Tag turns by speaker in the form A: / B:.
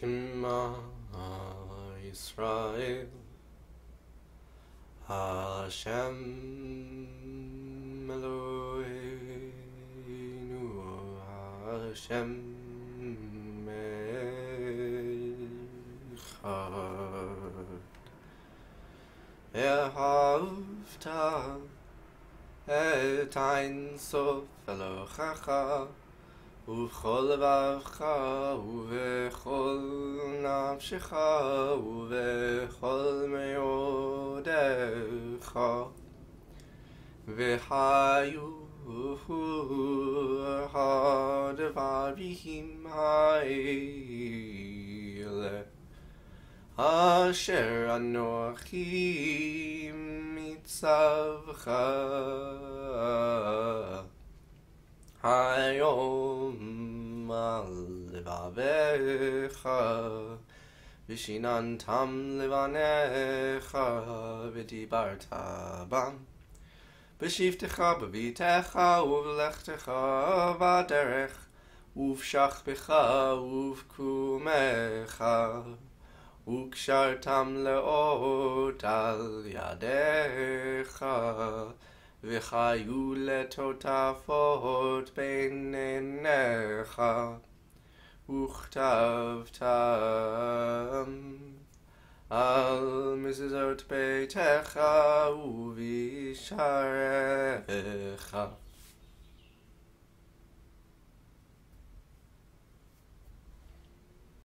A: Shema Yisrael. Hashem Eloheinu Hashem Ehavta Et Ein Sof Elochacha ובכל לבבך ובכל נפשך ובכל מאודך וחיו הדברים האלה אשר אנוכי מצווך היום על לבביך ושיננתם לבניך ודיברת בם בשבתך בביתך ובלכתך בדרך ובשכבך ובקומך וקשרתם לאות על ידיך וחיו לטוטפות בין עיניך וכתבתם על מזוזות ביתך ובשעריך